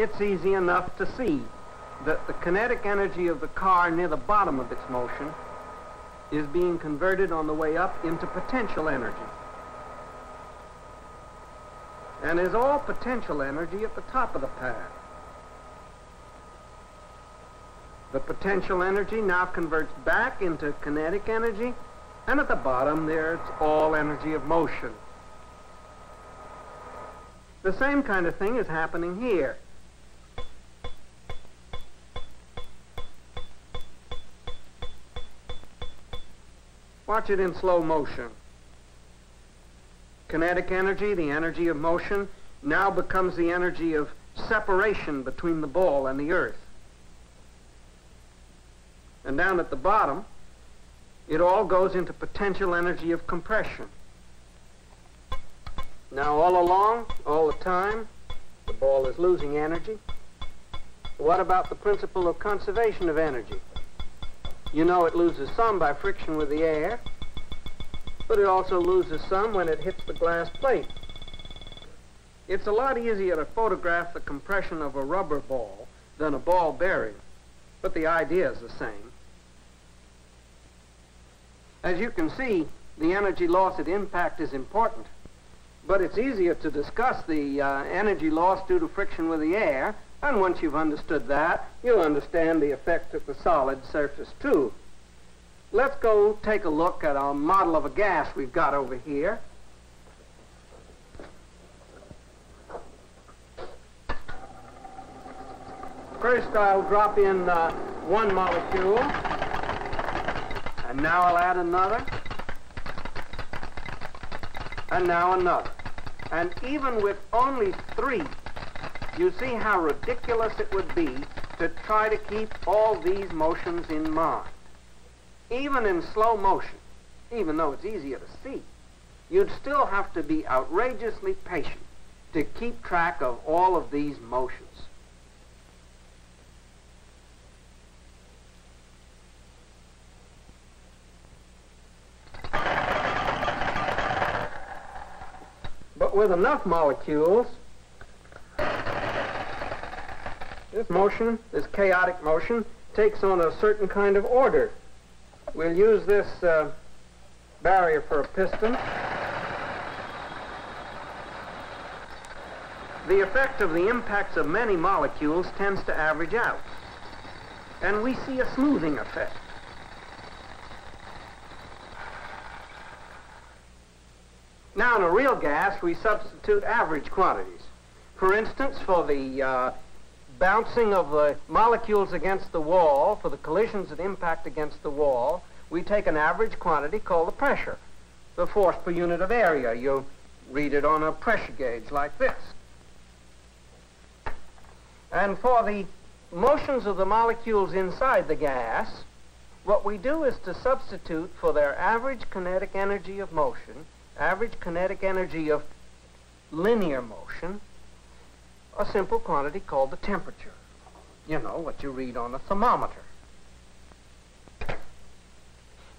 it's easy enough to see that the kinetic energy of the car near the bottom of its motion is being converted on the way up into potential energy. And is all potential energy at the top of the path. The potential energy now converts back into kinetic energy, and at the bottom there's all energy of motion. The same kind of thing is happening here. Watch it in slow motion. Kinetic energy, the energy of motion, now becomes the energy of separation between the ball and the earth. And down at the bottom, it all goes into potential energy of compression. Now all along, all the time, the ball is losing energy. What about the principle of conservation of energy? You know it loses some by friction with the air, but it also loses some when it hits the glass plate. It's a lot easier to photograph the compression of a rubber ball than a ball bearing, but the idea is the same. As you can see, the energy loss at impact is important, but it's easier to discuss the uh, energy loss due to friction with the air and once you've understood that, you'll understand the effect of the solid surface too. Let's go take a look at a model of a gas we've got over here. First I'll drop in uh, one molecule, and now I'll add another, and now another. And even with only three you see how ridiculous it would be to try to keep all these motions in mind. Even in slow motion, even though it's easier to see, you'd still have to be outrageously patient to keep track of all of these motions. But with enough molecules, This motion, this chaotic motion, takes on a certain kind of order. We'll use this uh, barrier for a piston. The effect of the impacts of many molecules tends to average out. And we see a smoothing effect. Now, in a real gas, we substitute average quantities. For instance, for the uh, bouncing of the molecules against the wall, for the collisions that impact against the wall, we take an average quantity called the pressure, the force per unit of area. You read it on a pressure gauge like this. And for the motions of the molecules inside the gas, what we do is to substitute for their average kinetic energy of motion, average kinetic energy of linear motion, a simple quantity called the temperature. You know, what you read on a thermometer.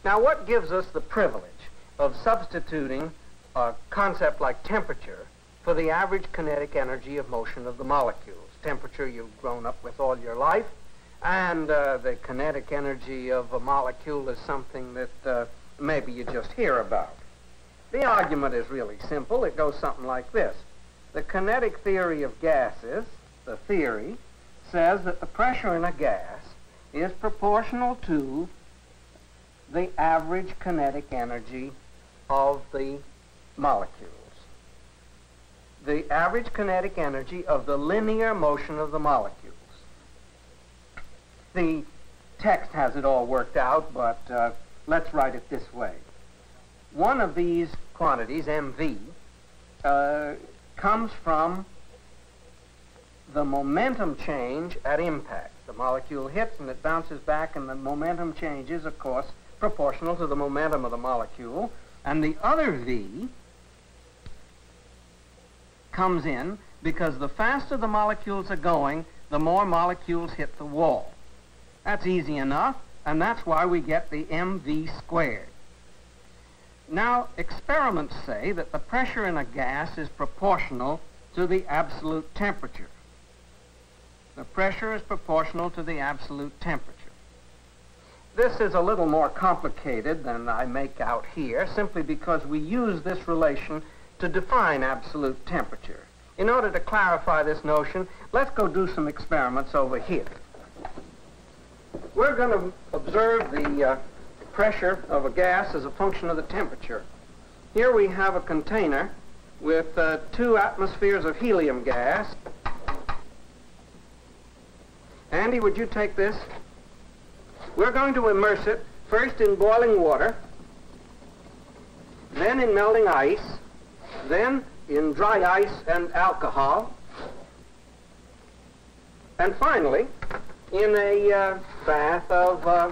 Now, what gives us the privilege of substituting a concept like temperature for the average kinetic energy of motion of the molecules? Temperature you've grown up with all your life, and uh, the kinetic energy of a molecule is something that uh, maybe you just hear about. The argument is really simple. It goes something like this. The kinetic theory of gases, the theory, says that the pressure in a gas is proportional to the average kinetic energy of the molecules. The average kinetic energy of the linear motion of the molecules. The text has it all worked out, but uh, let's write it this way. One of these quantities, mv, uh, comes from the momentum change at impact. The molecule hits and it bounces back, and the momentum change is, of course, proportional to the momentum of the molecule. And the other V comes in because the faster the molecules are going, the more molecules hit the wall. That's easy enough, and that's why we get the mv squared. Now, experiments say that the pressure in a gas is proportional to the absolute temperature. the pressure is proportional to the absolute temperature. This is a little more complicated than I make out here, simply because we use this relation to define absolute temperature. In order to clarify this notion, let's go do some experiments over here. We're going to observe the uh, pressure of a gas as a function of the temperature. Here we have a container with uh, two atmospheres of helium gas. Andy, would you take this? We're going to immerse it first in boiling water, then in melting ice, then in dry ice and alcohol, and finally in a uh, bath of uh,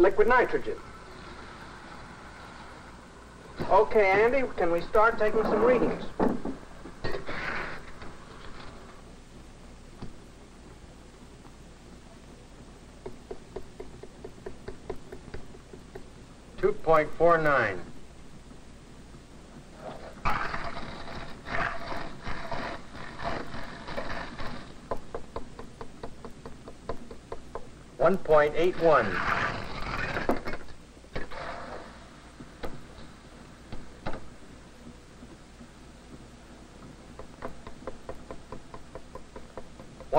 liquid nitrogen. Okay, Andy, can we start taking some readings? Two point four nine. One point eight one.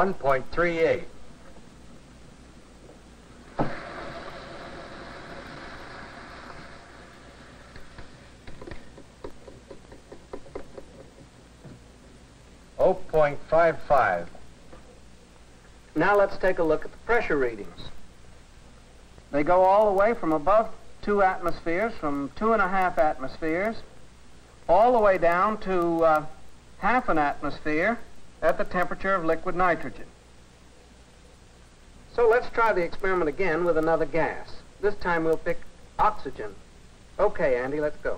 One point three eight. Oh point five five. Now let's take a look at the pressure readings. They go all the way from above two atmospheres, from two and a half atmospheres, all the way down to uh, half an atmosphere at the temperature of liquid nitrogen. So let's try the experiment again with another gas. This time we'll pick oxygen. Okay, Andy, let's go.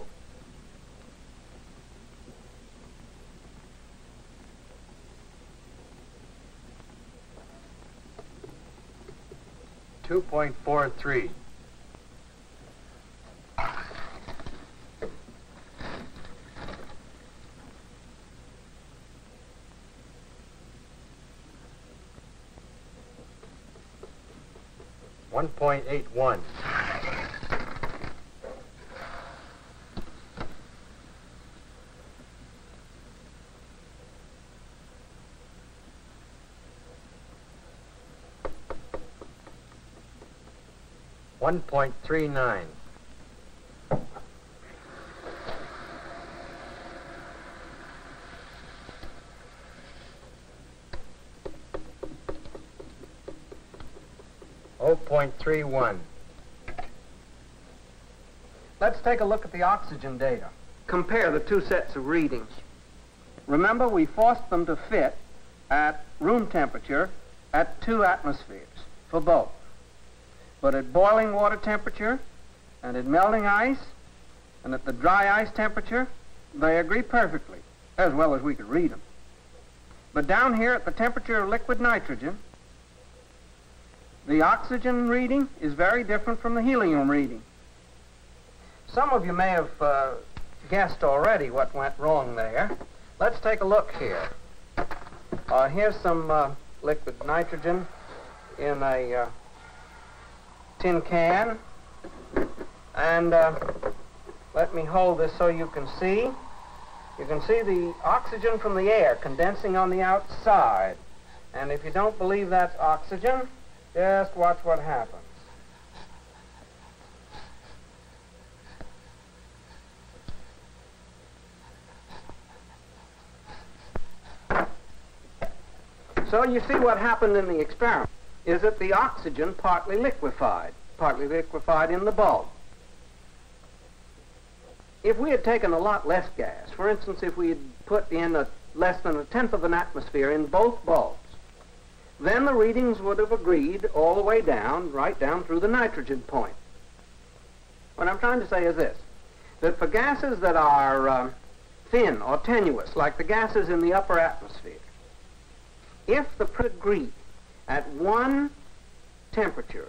Two point four three. One point eight one. One point three nine. Oh point three one. Let's take a look at the oxygen data. Compare the two sets of readings. Remember, we forced them to fit at room temperature at two atmospheres for both. But at boiling water temperature and at melting ice and at the dry ice temperature, they agree perfectly, as well as we could read them. But down here at the temperature of liquid nitrogen, the oxygen reading is very different from the helium reading. Some of you may have uh, guessed already what went wrong there. Let's take a look here. Uh, here's some uh, liquid nitrogen in a uh, tin can. And uh, let me hold this so you can see. You can see the oxygen from the air condensing on the outside. And if you don't believe that's oxygen, just watch what happens. So you see what happened in the experiment is that the oxygen partly liquefied, partly liquefied in the bulb. If we had taken a lot less gas, for instance, if we had put in a less than a tenth of an atmosphere in both bulbs, then the readings would have agreed all the way down, right down through the nitrogen point. What I'm trying to say is this, that for gases that are uh, thin or tenuous, like the gases in the upper atmosphere, if the agree at one temperature,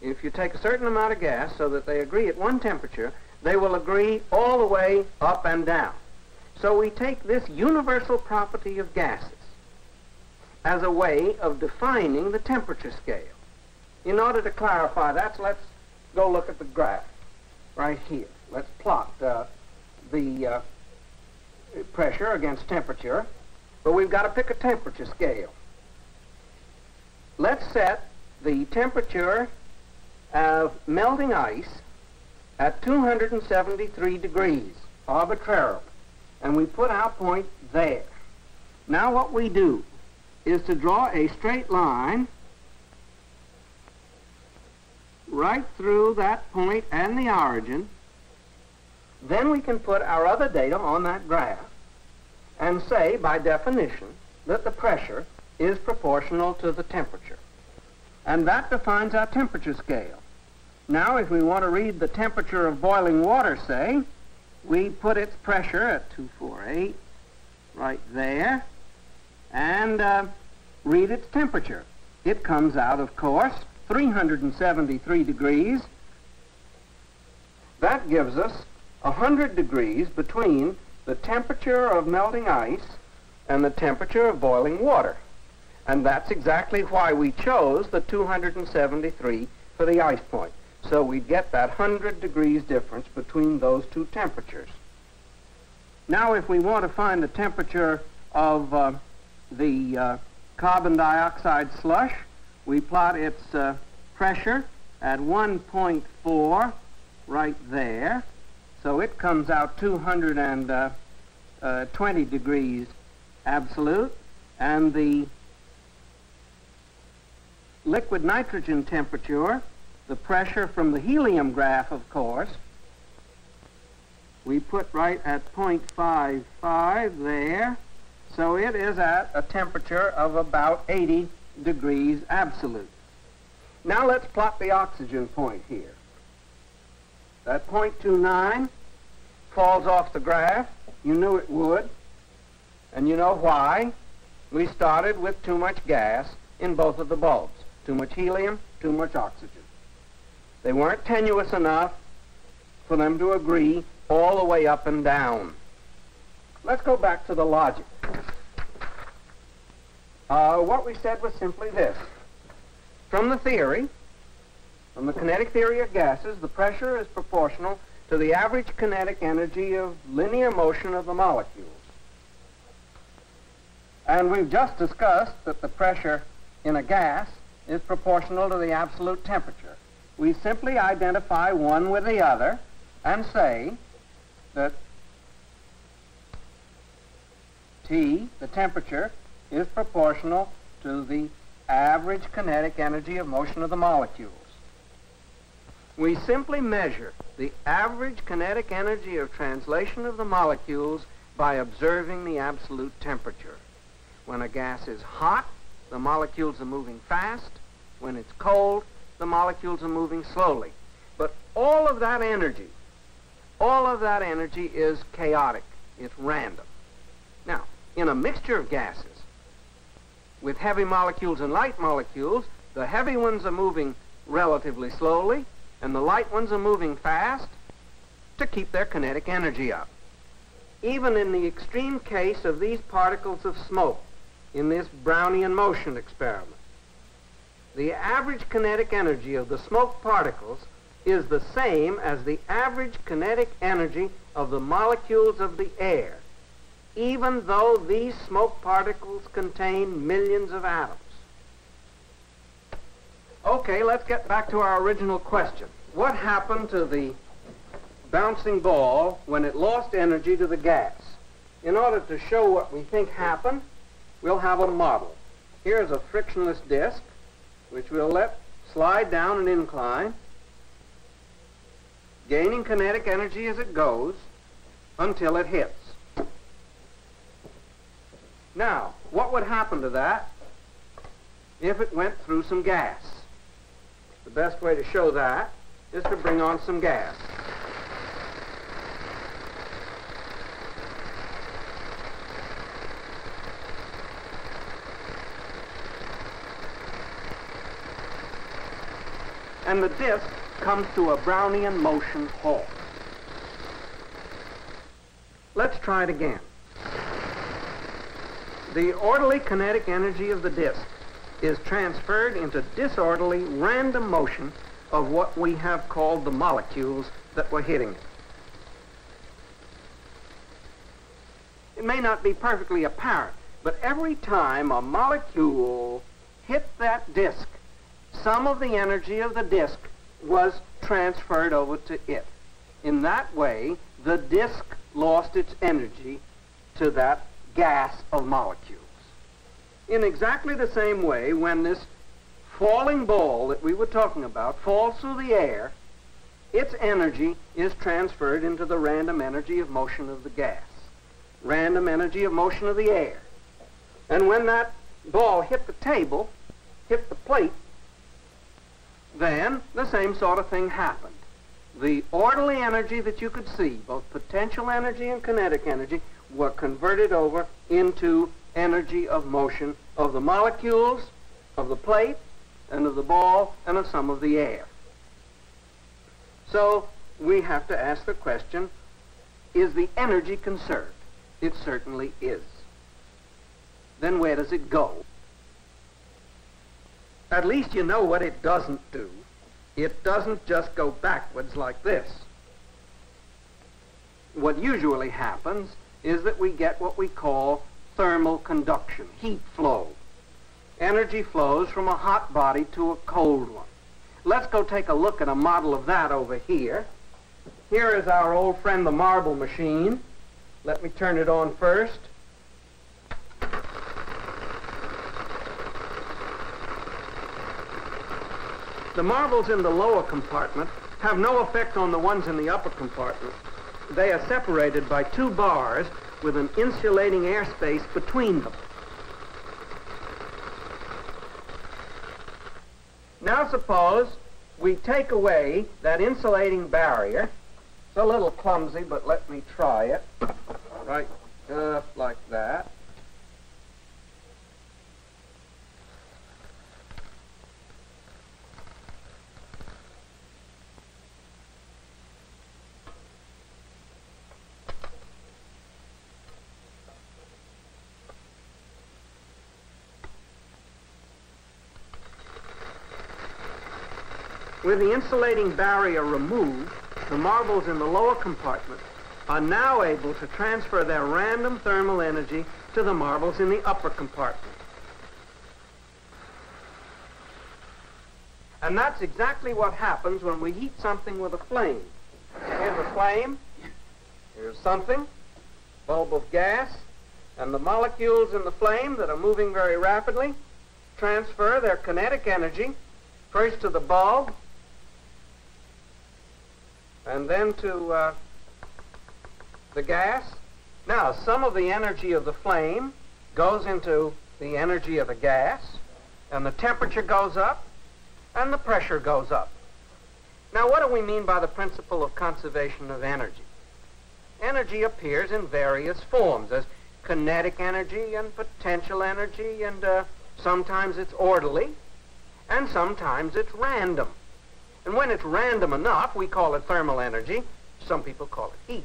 if you take a certain amount of gas so that they agree at one temperature, they will agree all the way up and down. So we take this universal property of gases, as a way of defining the temperature scale. In order to clarify that, let's go look at the graph right here. Let's plot uh, the uh, pressure against temperature, but we've got to pick a temperature scale. Let's set the temperature of melting ice at 273 degrees arbitrarily, and we put our point there. Now what we do is to draw a straight line right through that point and the origin. Then we can put our other data on that graph and say, by definition, that the pressure is proportional to the temperature. And that defines our temperature scale. Now, if we want to read the temperature of boiling water, say, we put its pressure at 248 right there and uh, read its temperature. It comes out, of course, 373 degrees. That gives us 100 degrees between the temperature of melting ice and the temperature of boiling water. And that's exactly why we chose the 273 for the ice point. So we'd get that 100 degrees difference between those two temperatures. Now if we want to find the temperature of uh, the uh, carbon dioxide slush, we plot its uh, pressure at 1.4 right there. So it comes out 220 uh, uh, degrees absolute. And the liquid nitrogen temperature, the pressure from the helium graph, of course, we put right at 0.55 there. So it is at a temperature of about 80 degrees absolute. Now let's plot the oxygen point here. That 0.29 falls off the graph. You knew it would. And you know why? We started with too much gas in both of the bulbs. Too much helium, too much oxygen. They weren't tenuous enough for them to agree all the way up and down. Let's go back to the logic. Uh, what we said was simply this. From the theory, from the kinetic theory of gases, the pressure is proportional to the average kinetic energy of linear motion of the molecules. And we've just discussed that the pressure in a gas is proportional to the absolute temperature. We simply identify one with the other and say that T, the temperature, is proportional to the average kinetic energy of motion of the molecules. We simply measure the average kinetic energy of translation of the molecules by observing the absolute temperature. When a gas is hot, the molecules are moving fast. When it's cold, the molecules are moving slowly. But all of that energy, all of that energy is chaotic. It's random. Now, in a mixture of gases, with heavy molecules and light molecules, the heavy ones are moving relatively slowly, and the light ones are moving fast to keep their kinetic energy up. Even in the extreme case of these particles of smoke, in this Brownian motion experiment, the average kinetic energy of the smoke particles is the same as the average kinetic energy of the molecules of the air even though these smoke particles contain millions of atoms. Okay, let's get back to our original question. What happened to the bouncing ball when it lost energy to the gas? In order to show what we think happened, we'll have a model. Here's a frictionless disk, which we'll let slide down an incline, gaining kinetic energy as it goes until it hits. Now, what would happen to that if it went through some gas? The best way to show that is to bring on some gas. And the disk comes to a Brownian motion halt. Let's try it again. The orderly kinetic energy of the disk is transferred into disorderly random motion of what we have called the molecules that were hitting it. It may not be perfectly apparent, but every time a molecule hit that disk, some of the energy of the disk was transferred over to it. In that way, the disk lost its energy to that gas of molecules. In exactly the same way, when this falling ball that we were talking about falls through the air, its energy is transferred into the random energy of motion of the gas, random energy of motion of the air. And when that ball hit the table, hit the plate, then the same sort of thing happened. The orderly energy that you could see, both potential energy and kinetic energy, were converted over into energy of motion of the molecules, of the plate, and of the ball, and of some of the air. So we have to ask the question, is the energy conserved? It certainly is. Then where does it go? At least you know what it doesn't do. It doesn't just go backwards like this. What usually happens is that we get what we call thermal conduction, heat flow. Energy flows from a hot body to a cold one. Let's go take a look at a model of that over here. Here is our old friend the marble machine. Let me turn it on first. The marbles in the lower compartment have no effect on the ones in the upper compartment. They are separated by two bars with an insulating airspace between them. Now suppose we take away that insulating barrier. It's a little clumsy, but let me try it. Right, just like that. With the insulating barrier removed, the marbles in the lower compartment are now able to transfer their random thermal energy to the marbles in the upper compartment. And that's exactly what happens when we heat something with a flame. Here's a flame, here's something, bulb of gas, and the molecules in the flame that are moving very rapidly transfer their kinetic energy first to the bulb and then to uh, the gas. Now, some of the energy of the flame goes into the energy of the gas, and the temperature goes up, and the pressure goes up. Now, what do we mean by the principle of conservation of energy? Energy appears in various forms as kinetic energy and potential energy, and uh, sometimes it's orderly, and sometimes it's random. And when it's random enough, we call it thermal energy. Some people call it heat.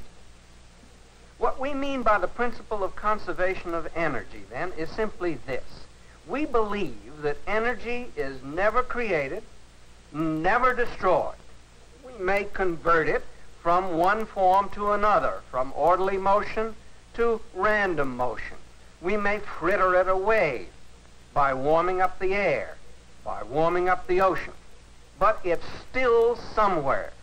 What we mean by the principle of conservation of energy, then, is simply this. We believe that energy is never created, never destroyed. We may convert it from one form to another, from orderly motion to random motion. We may fritter it away by warming up the air, by warming up the ocean but it's still somewhere.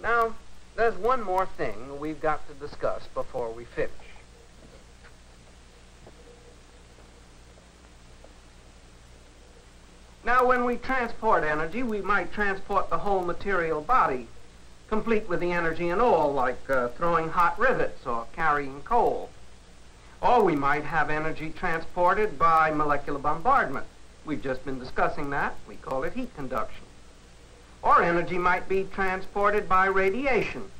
Now, there's one more thing we've got to discuss before we finish. Now, when we transport energy, we might transport the whole material body, complete with the energy and all, like uh, throwing hot rivets or carrying coal. Or we might have energy transported by molecular bombardment. We've just been discussing that. We call it heat conduction. Or energy might be transported by radiation.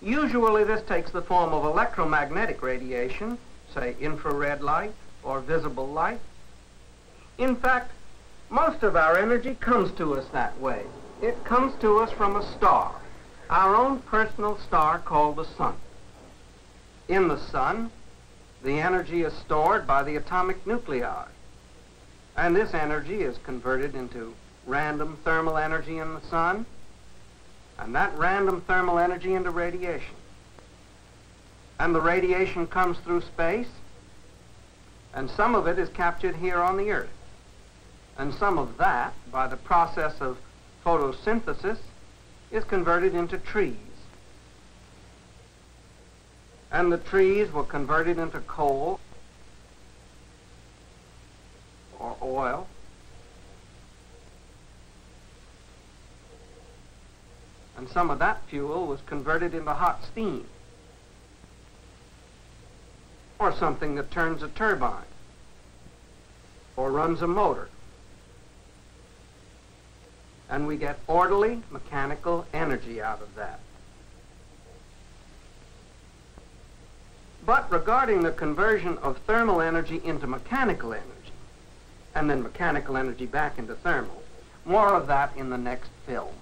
Usually this takes the form of electromagnetic radiation, say infrared light or visible light. In fact, most of our energy comes to us that way. It comes to us from a star, our own personal star called the sun. In the sun, the energy is stored by the atomic nuclei. And this energy is converted into random thermal energy in the sun, and that random thermal energy into radiation. And the radiation comes through space, and some of it is captured here on the Earth. And some of that, by the process of photosynthesis, is converted into trees. And the trees were converted into coal or oil. And some of that fuel was converted into hot steam or something that turns a turbine or runs a motor. And we get orderly mechanical energy out of that. But regarding the conversion of thermal energy into mechanical energy, and then mechanical energy back into thermal, more of that in the next film.